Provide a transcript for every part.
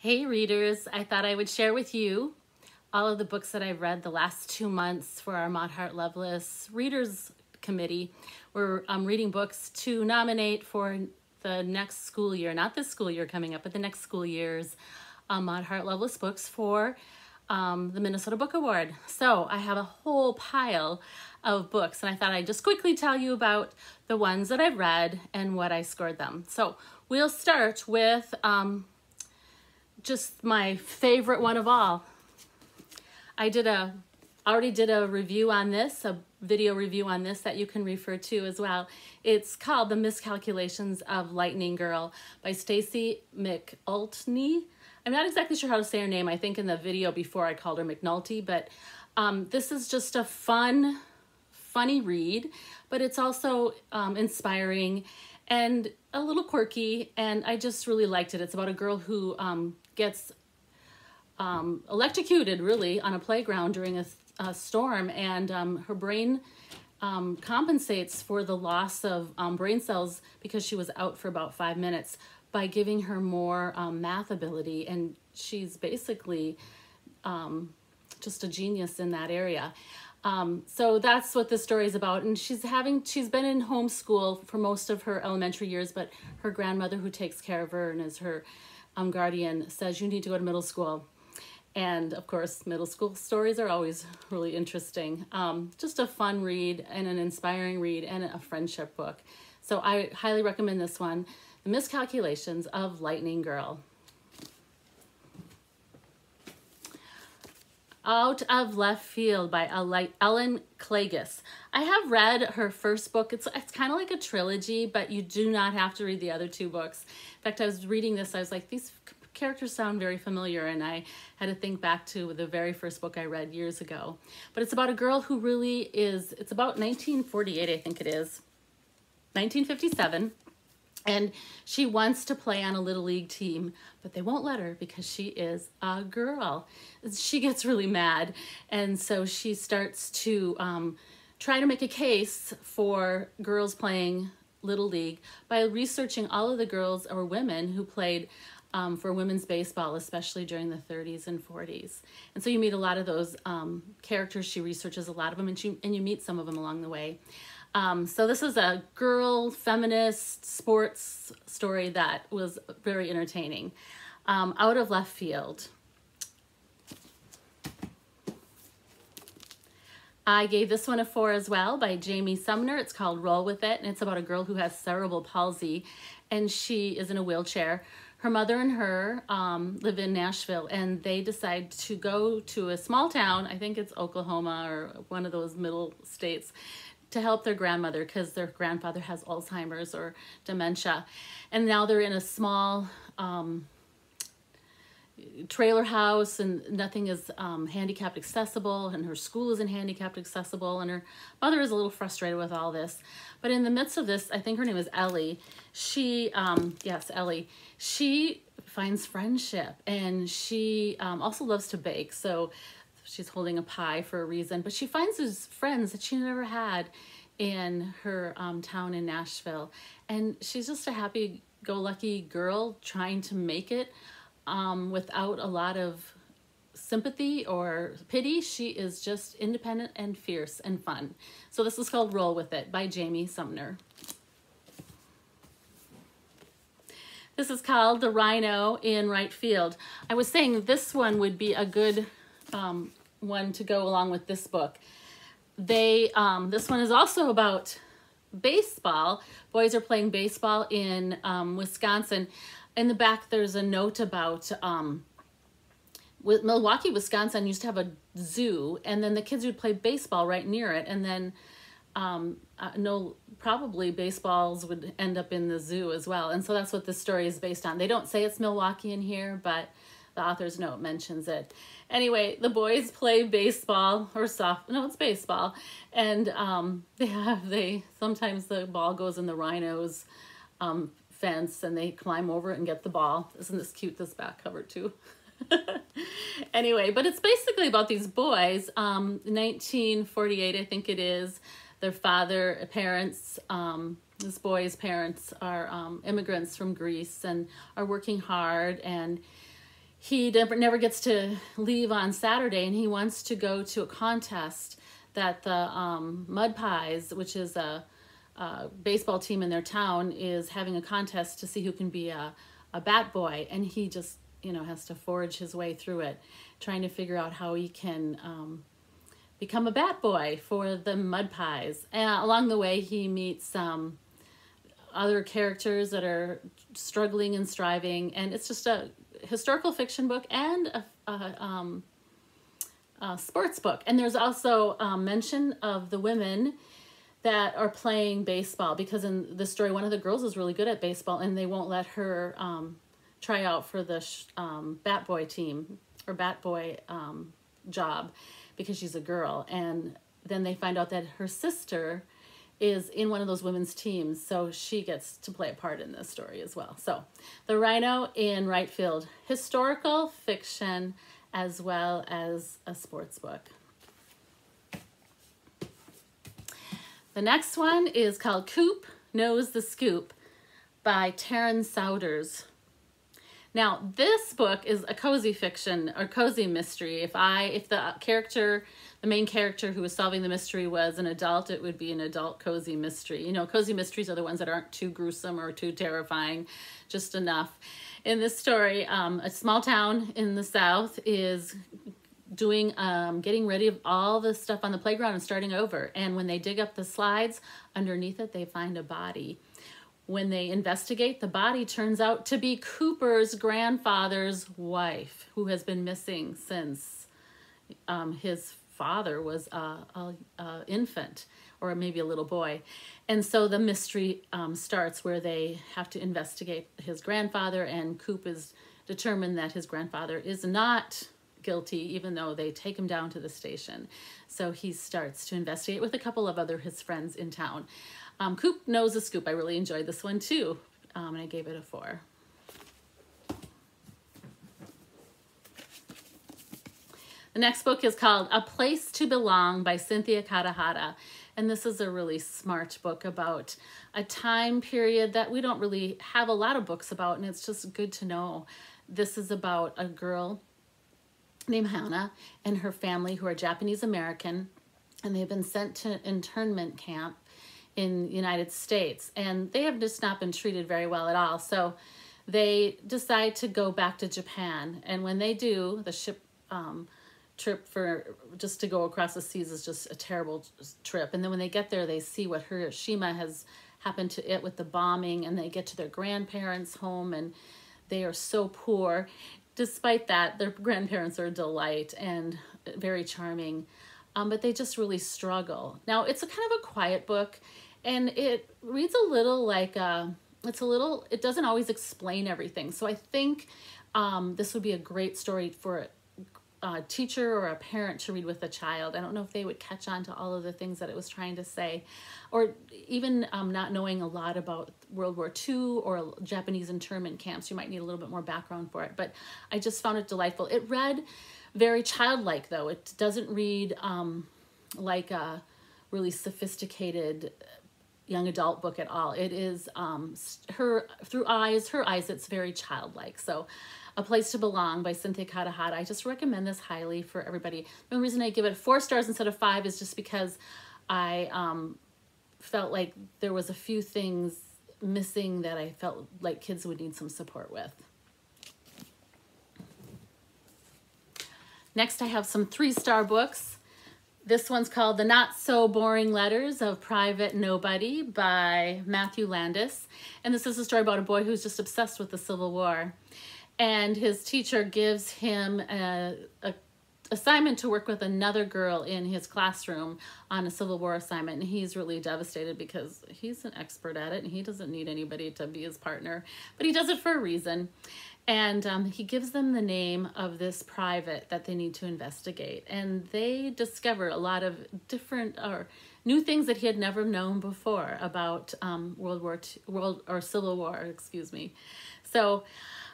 Hey readers, I thought I would share with you all of the books that I've read the last two months for our Maud Hart Lovelace Readers Committee. We're um, reading books to nominate for the next school year, not this school year coming up, but the next school year's um, Maud Hart Lovelace books for um, the Minnesota Book Award. So I have a whole pile of books and I thought I'd just quickly tell you about the ones that I've read and what I scored them. So we'll start with um, just my favorite one of all. I did a already did a review on this, a video review on this that you can refer to as well. It's called The Miscalculations of Lightning Girl by Stacy McAnulty. I'm not exactly sure how to say her name. I think in the video before I called her McNulty, but um, this is just a fun, funny read, but it's also um, inspiring and a little quirky, and I just really liked it. It's about a girl who um, gets um, electrocuted really on a playground during a, a storm and um, her brain um, compensates for the loss of um, brain cells because she was out for about five minutes by giving her more um, math ability and she's basically just a genius in that area. Um, so that's what the story is about. And she's having, she's been in homeschool for most of her elementary years, but her grandmother who takes care of her and is her um, guardian says you need to go to middle school. And of course, middle school stories are always really interesting. Um, just a fun read and an inspiring read and a friendship book. So I highly recommend this one, The Miscalculations of Lightning Girl. Out of Left Field by Ellen Klages. I have read her first book. It's, it's kind of like a trilogy, but you do not have to read the other two books. In fact, I was reading this, I was like, these characters sound very familiar, and I had to think back to the very first book I read years ago. But it's about a girl who really is, it's about 1948, I think it is, 1957 and she wants to play on a little league team, but they won't let her because she is a girl. She gets really mad, and so she starts to um, try to make a case for girls playing little league by researching all of the girls or women who played um, for women's baseball, especially during the 30s and 40s. And so you meet a lot of those um, characters. She researches a lot of them, and, she, and you meet some of them along the way. Um, so this is a girl feminist sports story that was very entertaining. Um, out of left field. I gave this one a four as well by Jamie Sumner. It's called Roll With It, and it's about a girl who has cerebral palsy, and she is in a wheelchair. Her mother and her um, live in Nashville, and they decide to go to a small town, I think it's Oklahoma or one of those middle states, to help their grandmother because their grandfather has Alzheimer's or dementia. And now they're in a small um, trailer house and nothing is um, handicapped accessible and her school isn't handicapped accessible and her mother is a little frustrated with all this. But in the midst of this, I think her name is Ellie, she, um, yes, Ellie, she finds friendship and she um, also loves to bake. So she's holding a pie for a reason, but she finds these friends that she never had in her um, town in Nashville. And she's just a happy go lucky girl trying to make it um, without a lot of sympathy or pity. She is just independent and fierce and fun. So this is called Roll With It by Jamie Sumner. This is called The Rhino in Right Field. I was saying this one would be a good um, one to go along with this book. They, um, this one is also about baseball. Boys are playing baseball in um, Wisconsin. In the back, there's a note about um, with Milwaukee, Wisconsin used to have a zoo, and then the kids would play baseball right near it, and then um, uh, no, probably baseballs would end up in the zoo as well. And so that's what this story is based on. They don't say it's Milwaukee in here, but the author's note mentions it. Anyway, the boys play baseball or soft. No, it's baseball, and um, they have they sometimes the ball goes in the rhinos um, fence, and they climb over it and get the ball. Isn't this cute? This back cover too. anyway, but it's basically about these boys. Um, 1948, I think it is. Their father, parents, um, this boy's parents are um, immigrants from Greece and are working hard and he never, never gets to leave on Saturday and he wants to go to a contest that the um, Mud Pies, which is a, a, baseball team in their town, is having a contest to see who can be a, a bat boy. And he just, you know, has to forge his way through it, trying to figure out how he can um, become a bat boy for the Mud Pies. And along the way, he meets some other characters that are struggling and striving. And it's just a historical fiction book and a, a, um, a sports book. And there's also um, mention of the women that are playing baseball because in the story, one of the girls is really good at baseball and they won't let her um, try out for the um, Bat Boy team or Bat Boy um, job because she's a girl. And then they find out that her sister is in one of those women's teams, so she gets to play a part in this story as well. So, The Rhino in Right Field, historical fiction as well as a sports book. The next one is called Coop Knows the Scoop by Taryn Souders. Now, this book is a cozy fiction or cozy mystery. If I, if the character the main character who was solving the mystery was an adult, it would be an adult cozy mystery. You know, cozy mysteries are the ones that aren't too gruesome or too terrifying, just enough. In this story, um, a small town in the South is doing um, getting ready of all the stuff on the playground and starting over. And when they dig up the slides, underneath it, they find a body. When they investigate, the body turns out to be Cooper's grandfather's wife, who has been missing since um, his father was a, a, a, infant or maybe a little boy. And so the mystery um, starts where they have to investigate his grandfather and Coop is determined that his grandfather is not guilty even though they take him down to the station. So he starts to investigate with a couple of other his friends in town. Um, Coop knows a scoop. I really enjoyed this one too. Um, and I gave it a four. The next book is called A Place to Belong by Cynthia Kadohata. And this is a really smart book about a time period that we don't really have a lot of books about, and it's just good to know. This is about a girl named Hannah and her family who are Japanese American, and they've been sent to internment camp in the United States, and they have just not been treated very well at all. So they decide to go back to Japan, and when they do, the ship um, trip for just to go across the seas is just a terrible trip. And then when they get there, they see what Hiroshima has happened to it with the bombing, and they get to their grandparents' home, and they are so poor. Despite that, their grandparents are a delight and very charming, um, but they just really struggle. Now, it's a kind of a quiet book, and it reads a little like a, uh, it's a little, it doesn't always explain everything. So I think um, this would be a great story for a teacher or a parent to read with a child. I don't know if they would catch on to all of the things that it was trying to say, or even um, not knowing a lot about World War II or Japanese internment camps. You might need a little bit more background for it, but I just found it delightful. It read very childlike, though. It doesn't read um, like a really sophisticated young adult book at all. It is um, her through eyes, her eyes. It's very childlike. So a Place to Belong by Cynthia Kadohata. I just recommend this highly for everybody. The only reason I give it four stars instead of five is just because I um, felt like there was a few things missing that I felt like kids would need some support with. Next, I have some three-star books. This one's called The Not So Boring Letters of Private Nobody by Matthew Landis. And this is a story about a boy who's just obsessed with the Civil War and his teacher gives him a, a assignment to work with another girl in his classroom on a Civil War assignment. And he's really devastated because he's an expert at it and he doesn't need anybody to be his partner, but he does it for a reason. And um, he gives them the name of this private that they need to investigate. And they discover a lot of different or new things that he had never known before about um, World War II, World or Civil War, excuse me. So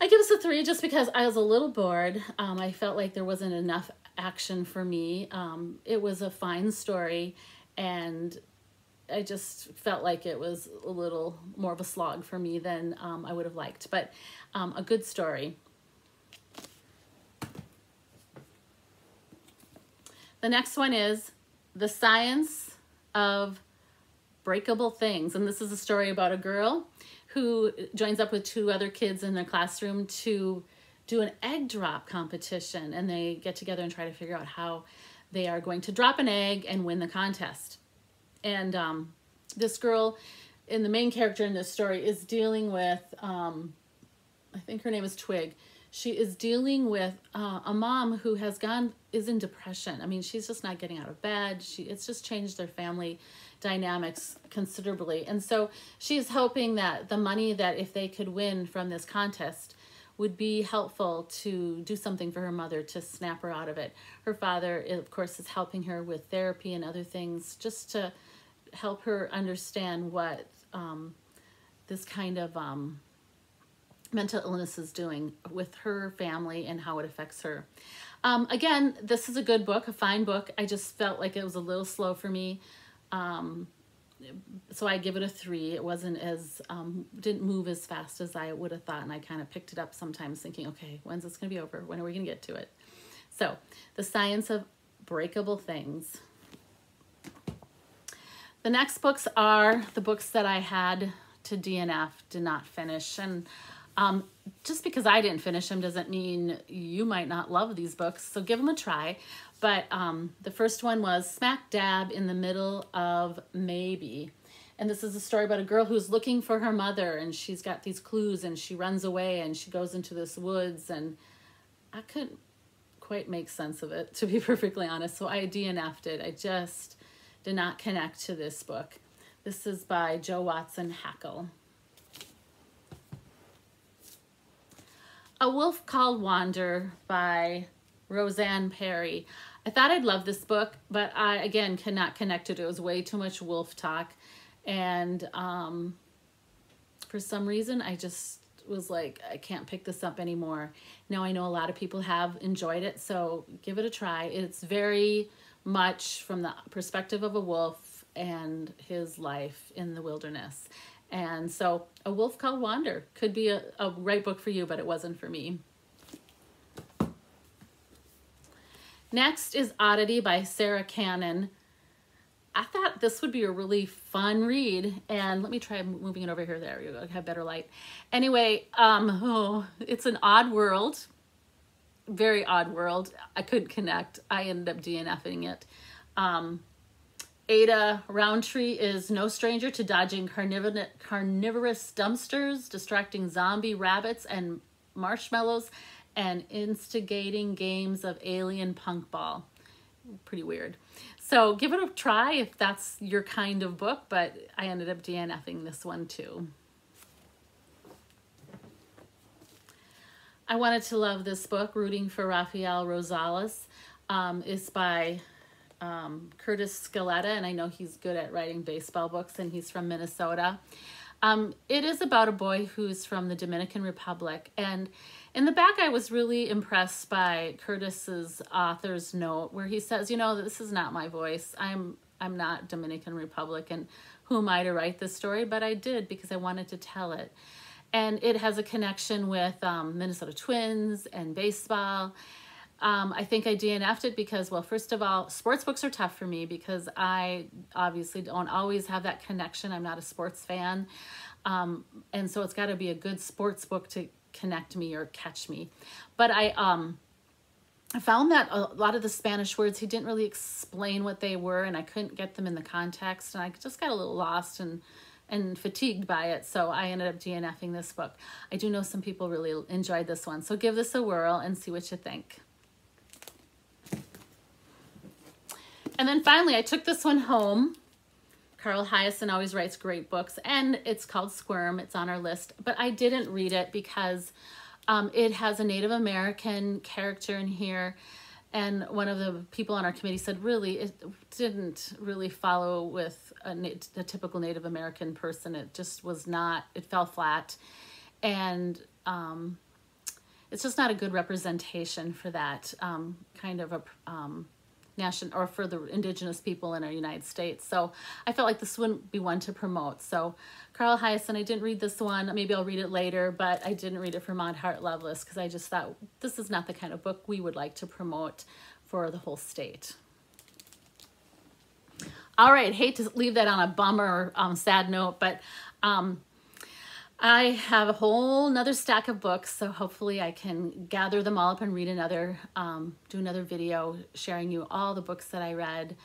I give this a three just because I was a little bored. Um, I felt like there wasn't enough action for me. Um, it was a fine story, and I just felt like it was a little more of a slog for me than um, I would have liked, but um, a good story. The next one is The Science of Breakable Things. And this is a story about a girl who joins up with two other kids in their classroom to do an egg drop competition. And they get together and try to figure out how they are going to drop an egg and win the contest. And um, this girl, in the main character in this story, is dealing with, um, I think her name is Twig. She is dealing with uh, a mom who has gone is in depression. I mean, she's just not getting out of bed. She it's just changed their family dynamics considerably. And so she's hoping that the money that if they could win from this contest would be helpful to do something for her mother to snap her out of it. Her father, of course, is helping her with therapy and other things just to help her understand what um, this kind of um, mental illness is doing with her family and how it affects her. Um, again, this is a good book, a fine book. I just felt like it was a little slow for me. Um, so I give it a three. It wasn't as, um, didn't move as fast as I would have thought. And I kind of picked it up sometimes thinking, okay, when's this going to be over? When are we going to get to it? So the science of breakable things. The next books are the books that I had to DNF, did not finish. And um, just because I didn't finish them doesn't mean you might not love these books. So give them a try. But um, the first one was Smack Dab in the Middle of Maybe. And this is a story about a girl who's looking for her mother and she's got these clues and she runs away and she goes into this woods and I couldn't quite make sense of it, to be perfectly honest. So I DNF'd it. I just did not connect to this book. This is by Jo Watson Hackl. A Wolf Called Wander by Rosanne Parry. I thought I'd love this book, but I, again, cannot connect it. It was way too much wolf talk. And um, for some reason, I just was like, I can't pick this up anymore. Now I know a lot of people have enjoyed it, so give it a try. It's very much from the perspective of a wolf and his life in the wilderness. And so A Wolf Called Wander could be a, a right book for you, but it wasn't for me. Next is Oddity by Sarah Cannon. I thought this would be a really fun read. And let me try moving it over here. There you go. Have better light. Anyway, um, oh, it's an odd world. Very odd world. I couldn't connect. I ended up DNFing it. Um, Ada Roundtree is no stranger to dodging carnivorous dumpsters, distracting zombie rabbits and marshmallows, and instigating games of alien punk ball. Pretty weird. So give it a try if that's your kind of book, but I ended up DNFing this one too. I wanted to love this book, Rooting for Rafael Rosales. Um, is by um, Kurtis Scaletta, and I know he's good at writing baseball books, and he's from Minnesota. Um, it is about a boy who's from the Dominican Republic, and in the back, I was really impressed by Kurtis's author's note where he says, "You know, this is not my voice. I'm I'm not Dominican Republic, and who am I to write this story? But I did because I wanted to tell it." And it has a connection with um, Minnesota Twins and baseball. Um, I think I DNF'd it because, well, first of all, sports books are tough for me because I obviously don't always have that connection. I'm not a sports fan. Um, and so it's got to be a good sports book to connect me or catch me. But I um I found that a lot of the Spanish words he didn't really explain what they were and I couldn't get them in the context and I just got a little lost and and fatigued by it. So I ended up DNFing this book. I do know some people really enjoyed this one. So give this a whirl and see what you think. And then finally, I took this one home Carl Hiaasen always writes great books, and it's called Squirm. It's on our list, but I didn't read it because um, it has a Native American character in here. And one of the people on our committee said, really, it didn't really follow with a, a typical Native American person. It just was not, it fell flat. And um, it's just not a good representation for that um, kind of a um, national or for the indigenous people in our United States. So I felt like this wouldn't be one to promote. So Carl Hiaasen, I didn't read this one. Maybe I'll read it later, but I didn't read it for Maud Hart Lovelace because I just thought this is not the kind of book we would like to promote for the whole state. All right, hate to leave that on a bummer, um, sad note, but um, I have a whole another stack of books, so hopefully I can gather them all up and read another, um, do another video sharing you all the books that I read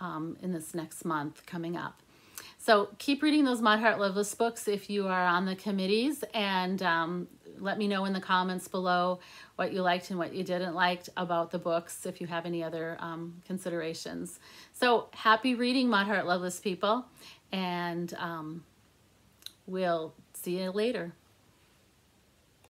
um, in this next month coming up. So keep reading those Maud Hart Lovelace books if you are on the committees and um, let me know in the comments below what you liked and what you didn't like about the books if you have any other um, considerations. So happy reading, Maud Hart Lovelace people, and um, we'll see you later.